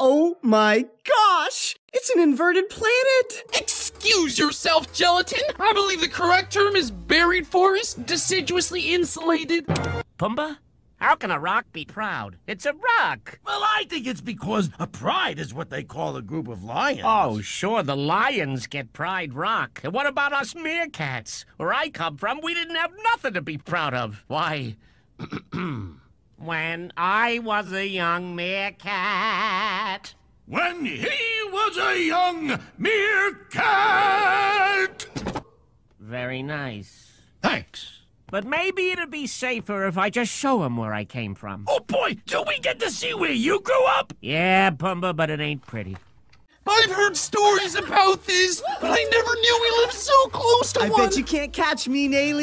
Oh my gosh! It's an inverted planet! Excuse yourself, Gelatin. I believe the correct term is buried forest, deciduously insulated. Pumbaa? How can a rock be proud? It's a rock. Well, I think it's because a pride is what they call a group of lions. Oh, sure, the lions get Pride Rock. And what about us meerkats? Where I come from, we didn't have nothing to be proud of. Why? when I was a young meerkat. When he was a young meerkat! Very nice. Thanks. But maybe it'd be safer if I just show him where I came from. Oh boy, do we get to see where you grew up? Yeah, Pumbaa, but it ain't pretty. I've heard stories about this, but I never knew we lived so close to I one. bet you can't catch me, Naily.